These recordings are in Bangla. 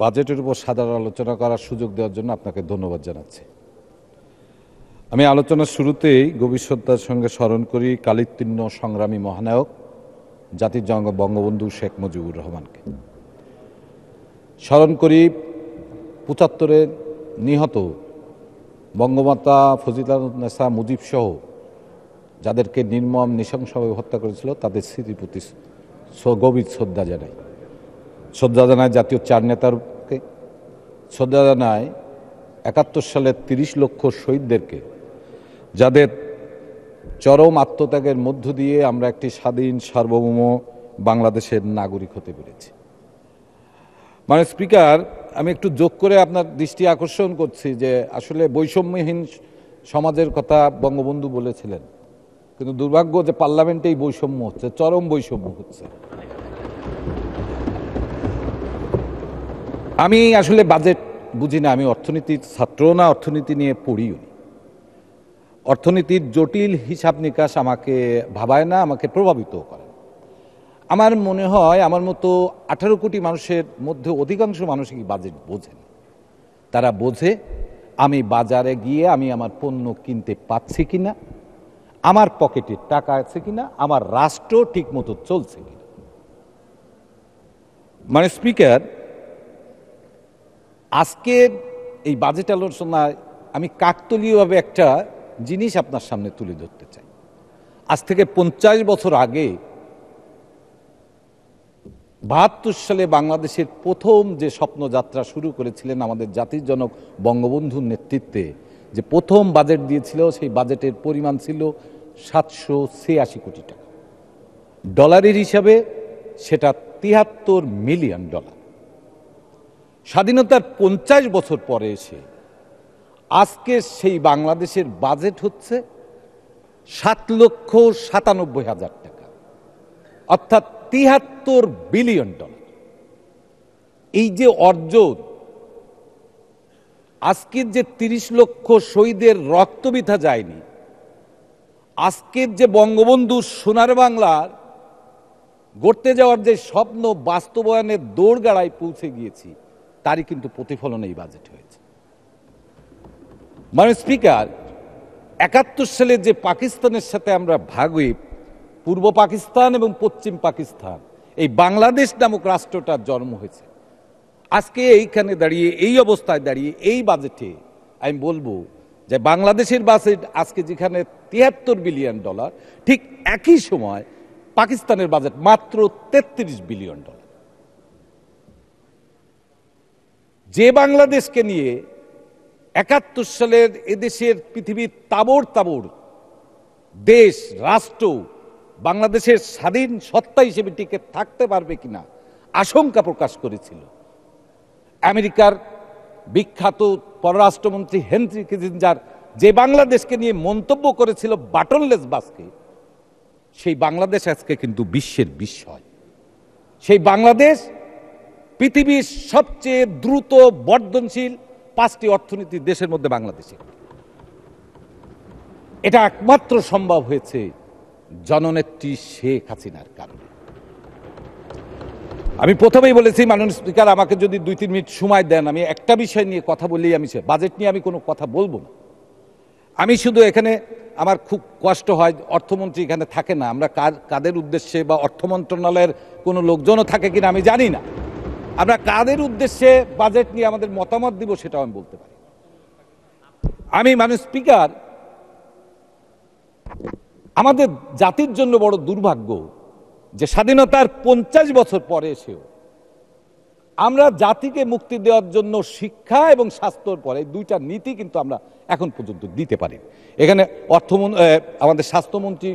বাজেটের উপর সাধারণ আলোচনা করার সুযোগ দেওয়ার জন্য আপনাকে ধন্যবাদ জানাচ্ছি। আমি আলোচনার শুরুতেই গভীর শ্রদ্ধার সঙ্গে স্মরণ করি কালিত্তীর্ণ সংগ্রামী মহানায়ক, জাতির জঙ্গ বঙ্গবন্ধু শেখ মুজিবুর রহমানকে। স্মরণ করি পঁচাত্তরে নিহত বঙ্গমাতা ফজিলানেসা মুজিব সহ যাদেরকে নির্মম নৃশংসভাবে হত্যা করেছিল, তাদের স্মৃতির প্রতি গভীর শ্রদ্ধা জানাই। শ্রদ্ধা জানায় জাতীয় চার নেতারকে শ্রদ্ধা জানায় একাত্তর সালের তিরিশ লক্ষ শহীদদেরকে, যাদের চরম আত্মত্যাগের মধ্য দিয়ে আমরা একটি স্বাধীন, সার্বভৌম বাংলাদেশের নাগরিক হতে পেরেছি। মানে স্পিকার, আমি একটু যোগ করে আপনার দৃষ্টি আকর্ষণ করছি যে আসলে বৈষম্যহীন সমাজের কথা বঙ্গবন্ধু বলেছিলেন। কিন্তু দুর্ভাগ্য যে পার্লামেন্টেই বৈষম্য হচ্ছে, চরম বৈষম্য হচ্ছে। আমি আসলে বাজেট বুঝি না, আমি অর্থনীতির ছাত্র না, অর্থনীতি নিয়ে পড়িও নি। অর্থনীতির জটিল হিসাব নিকাশ আমাকে ভাবায় না, আমাকে প্রভাবিত করে আমার মনে হয় আমার মতো আঠারো কোটি মানুষের মধ্যে অধিকাংশ মানুষ কি বাজেট বোঝেন তারা বোঝে, আমি বাজারে গিয়ে আমি আমার পণ্য কিনতে পাচ্ছি কিনা, আমার পকেটে টাকা আছে কিনা, আমার রাষ্ট্র ঠিকমতো চলছে কিনা। মানে স্পিকার আজকের এই বাজেট আলোচনায় আমি কাকতলীয়ভাবে একটা জিনিস আপনার সামনে তুলে ধরতে চাই। আজ থেকে পঞ্চাশ বছর আগে বাহাত্তর সালে বাংলাদেশের প্রথম যে স্বপ্নযাত্রা শুরু করেছিলেন আমাদের জাতির জনক বঙ্গবন্ধুর নেতৃত্বে, যে প্রথম বাজেট দিয়েছিল সেই বাজেটের পরিমাণ ছিল সাতশো ছিয়াশি কোটি টাকা। ডলারের হিসাবে সেটা তিয়াত্তর মিলিয়ন ডলার। স্বাধীনতার পঞ্চাশ বছর পরে এসে আজকে সেই বাংলাদেশের বাজেট হচ্ছে সাত লক্ষ সাতানব্বই হাজার টাকা, অর্থাৎ তিহাত্তর বিলিয়ন ডলার। এই যে অর্জন, আজকের যে তিরিশ লক্ষ শহীদের রক্তবিথা যায়নি, আজকের যে বঙ্গবন্ধু সোনার বাংলার গড়তে যাওয়ার যে স্বপ্ন বাস্তবায়নের দৌড়গাড়ায় পৌঁছে গিয়েছি তারই কিন্তু প্রতিফলন এই বাজেট হয়েছে। মানে স্পিকার একাত্তর সালে যে পাকিস্তানের সাথে আমরা ভাগ হই পূর্ব পাকিস্তান এবং পশ্চিম পাকিস্তান, এই বাংলাদেশ নামক রাষ্ট্রটার জন্ম হয়েছে। আজকে এইখানে দাঁড়িয়ে, এই অবস্থায় দাঁড়িয়ে, এই বাজেটে আমি বলব যে বাংলাদেশের বাজেট আজকে যেখানে তিয়াত্তর বিলিয়ন ডলার ঠিক একই সময় পাকিস্তানের বাজেট মাত্র তেত্রিশ বিলিয়ন ডলার যে বাংলাদেশকে নিয়ে একাত্তর সালের এদেশের পৃথিবীর তাবর তাবর দেশ, রাষ্ট্র বাংলাদেশের স্বাধীন সত্তা হিসেবে টিকে থাকতে পারবে কিনা আশঙ্কা প্রকাশ করেছিল। আমেরিকার বিখ্যাত পররাষ্ট্রমন্ত্রী হেনরি কিজিঞ্জার যে বাংলাদেশকে নিয়ে মন্তব্য করেছিল বাটনলেস বাসকে, সেই বাংলাদেশ আজকে কিন্তু বিশ্বের বিস্ময়। সেই বাংলাদেশ পৃথিবীর সবচেয়ে দ্রুত বর্ধনশীল পাঁচটি অর্থনীতির দেশের মধ্যে বাংলাদেশের এটা একমাত্র সম্ভব হয়েছে জননেত্রী শেখ হাসিনার কারণে। আমি প্রথমেই বলেছি, মাননীয় স্পিকার, আমাকে যদি দুই, তিন মিনিট সময় দেন, আমি একটা বিষয় নিয়ে কথা বললেই আমি সে- বাজেট নিয়ে আমি কোনো কথা বলব না। আমি শুধু এখানে আমার খুব কষ্ট হয়, অর্থমন্ত্রী এখানে থাকে না। আমরা কাদের উদ্দেশ্যে বা অর্থ মন্ত্রণালয়ের কোনো লোকজনও থাকে কিনা আমি জানি না। আমরা কাদের উদ্দেশ্যে বাজেট নিয়ে আমাদের মতামত দিব সেটাও আমি বলতে পারি। আমি মানুষ স্পিকার আমাদের জাতির জন্য বড় দুর্ভাগ্য যে স্বাধীনতার পঞ্চাশ বছর পরে এসেও আমরা জাতিকে মুক্তি দেওয়ার জন্য শিক্ষা এবং স্বাস্থ্যর পরে দুইটা নীতি কিন্তু আমরা এখন পর্যন্ত দিতে পারি এখানে অর্থমন আমাদের স্বাস্থ্যমন্ত্রী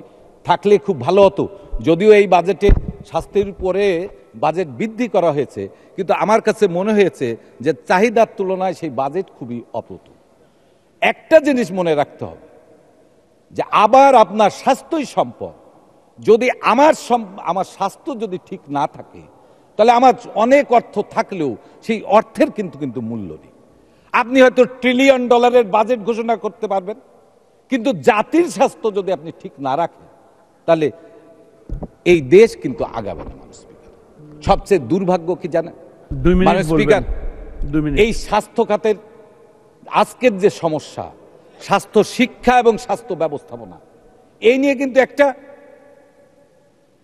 থাকলে খুব ভালো হতো, যদিও এই বাজেটে স্বাস্থ্যের উপরে বাজেট বৃদ্ধি করা হয়েছে। কিন্তু আমার কাছে মনে হয়েছে যে চাহিদার তুলনায় সেই বাজেট খুবই অপ্রতুল। একটা জিনিস মনে রাখতে হবে, যে আবার আপনার স্বাস্থ্যই সম্পদ। যদি আমার আমার স্বাস্থ্য যদি ঠিক না থাকে, তাহলে আমার অনেক অর্থ থাকলেও সেই অর্থের কিন্তু কিন্তু মূল্য নেই। আপনি হয়তো ট্রিলিয়ন ডলারের বাজেট ঘোষণা করতে পারবেন, কিন্তু জাতির স্বাস্থ্য যদি আপনি ঠিক না রাখেন, তাহলে এই দেশ কিন্তু আগাবে না মানুষ স্পিকার। সবচেয়ে দুর্ভাগ্য কি জানেন? বলবেন। স্পিকার এই স্বাস্থ্য খাতের আজকের যে সমস্যা স্বাস্থ্য শিক্ষা এবং স্বাস্থ্য ব্যবস্থাপনা এই নিয়ে কিন্তু একটা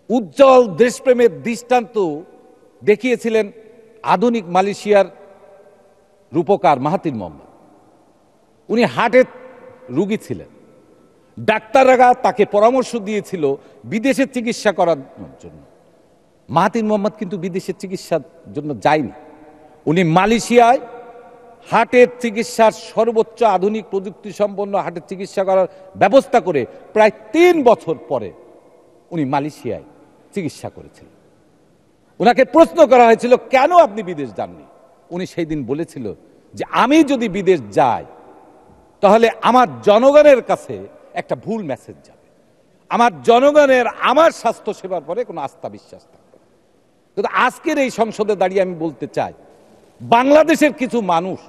উজ্জ্বল দেশপ্রেমের দৃষ্টান্ত দেখিয়েছিলেন আধুনিক মালয়েশিয়ার রূপকার মাহাতির মোহাম্মদ। উনি হার্টের রুগী ছিলেন। ডাক্তাররা তাকে পরামর্শ দিয়েছিল বিদেশে চিকিৎসা করার জন্য। মাহাতির মোহাম্মদ কিন্তু বিদেশে চিকিৎসার জন্য যায়নি। উনি মালয়েশিয়ায় হার্টের চিকিৎসার সর্বোচ্চ আধুনিক প্রযুক্তি সম্পন্ন হার্টের চিকিৎসা করার ব্যবস্থা করে প্রায় তিন বছর পরে উনি মালয়েশিয়ায় চিকিৎসা করেছিলেন। ওনাকে প্রশ্ন করা হয়েছিল, কেন আপনি বিদেশ যাননি? উনি সেই দিন বলেছিল যে, আমি যদি বিদেশ যাই, তাহলে আমার জনগণের কাছে একটা ভুল মেসেজ যাবে। আমার জনগণের, আমার স্বাস্থ্য সেবার পরে কোনো আস্থা বিশ্বাস থাকবে কিন্তু আজকের এই সংসদে দাঁড়িয়ে আমি বলতে চাই, বাংলাদেশের কিছু মানুষ,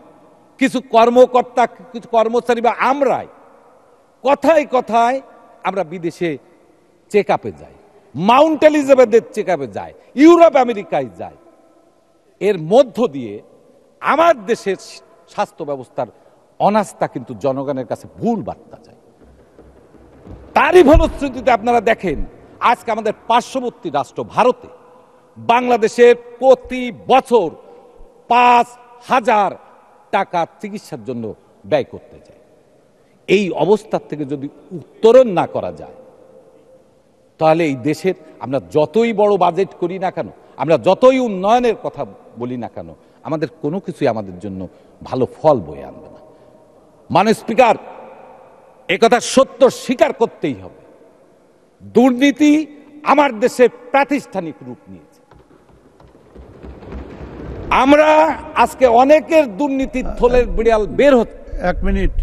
কিছু কর্মকর্তা, কিছু কর্মচারী বা আমরাই কথায় কথায় আমরা বিদেশে চেক আপে যাই মাউন্ট এলিজাবেথের চেক আপে যায় ইউরোপ আমেরিকায় যায় এর মধ্য দিয়ে আমার দেশের স্বাস্থ্য ব্যবস্থার অনাস্থা কিন্তু জনগণের কাছে ভুল বার্তা যায় তারই ফলশ্রুতিতে আপনারা দেখেন, আজকে আমাদের পার্শ্ববর্তী রাষ্ট্র ভারতে বাংলাদেশের প্রতি বছর পাঁচ হাজার টাকা চিকিৎসার জন্য ব্যয় করতে যায়। এই অবস্থার থেকে যদি উত্তরণ না করা যায়, তাহলে এই দেশের আমরা যতই বড় বাজেট করি না কেন, আমরা যতই উন্নয়নের কথা বলি না কেন, আমাদের কোনো কিছুই আমাদের জন্য ভালো ফল বয়ে আনবে না। মানে স্পিকার একথা সত্য স্বীকার করতেই হবে। দুর্নীতি আমার দেশে প্রাতিষ্ঠানিক রূপ নিয়েছে। আমরা আজকে অনেকের দুর্নীতির থলের বিড়াল বের হচ্ছে এক মিনিট।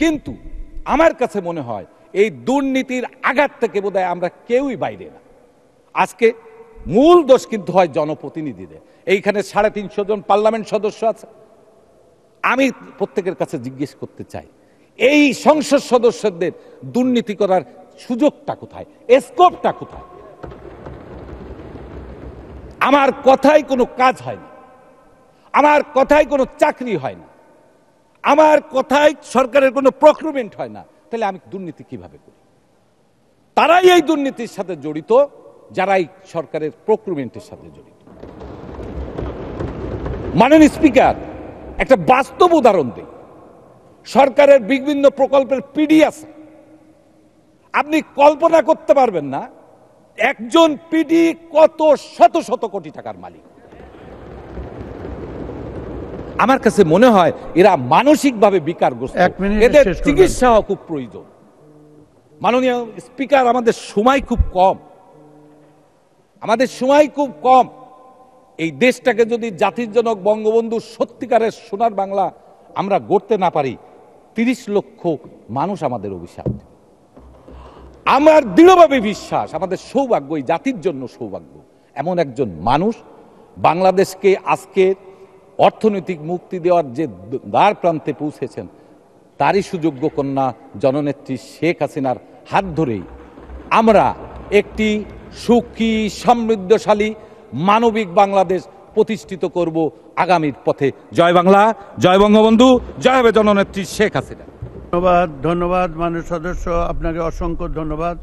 কিন্তু আমার কাছে মনে হয় এই দুর্নীতির আঘাত থেকে বোধহয় আমরা কেউই বাইরে না। আজকে মূল দোষ কিন্তু হয় জনপ্রতিনিধিদের। এইখানে সাড়ে তিনশো জন পার্লামেন্ট সদস্য আছে। আমি প্রত্যেকের কাছে জিজ্ঞেস করতে চাই এই সংসদ সদস্যদের দুর্নীতি করার সুযোগটা কোথায়? স্কোপটা কোথায়? আমার কথায় কোনো কাজ হয় না আমার কথায় কোনো চাকরি হয় না আমার কথায় সরকারের কোনো প্রক্রুমেন্ট হয় না। তাহলে আমি দুর্নীতি কীভাবে করি? তারাই এই দুর্নীতির সাথে জড়িত, যারাই সরকারের প্রক্রুমেন্টের সাথে জড়িত। মাননীয় স্পিকার, একটা বাস্তব উদাহরণ দিই। সরকারের বিভিন্ন প্রকল্পের পিডি আছে। আপনি কল্পনা করতে পারবেন না একজন পিডি কত শত শত কোটি টাকার মালিক। আমার কাছে মনে হয় এরা মানসিকভাবে বিকারগ্রস্ত। এদের শেষ করবেন। চিকিৎসা খুব প্রয়োজন। মাননীয় স্পিকার আমাদের সময় খুব কম। আমাদের সময় খুব কম। এই দেশটাকে যদি জাতির জনক বঙ্গবন্ধু সত্যিকারের সোনার বাংলা আমরা গড়তে না পারি তিরিশ লক্ষ মানুষ আমাদের অভিশাপ আমার দৃঢ়ভাবে বিশ্বাস, আমাদের সৌভাগ্য, এই জাতির জন্য সৌভাগ্য। এমন একজন মানুষ বাংলাদেশকে আজকে অর্থনৈতিক মুক্তি দেওয়ার যে দ্বার প্রান্তে পৌঁছেছেন, তারই সুযোগ্য কন্যা জননেত্রী শেখ হাসিনার হাত ধরেই আমরা একটি সুখী, সমৃদ্ধশালী, মানবিক বাংলাদেশ প্রতিষ্ঠিত করব আগামীর পথে। জয় বাংলা, জয় বঙ্গবন্ধু, জয় হবে জননেত্রী শেখ হাসিনা। ধন্যবাদ ধন্যবাদ, মাননীয় সদস্য, আপনাকে অসংখ্য ধন্যবাদ।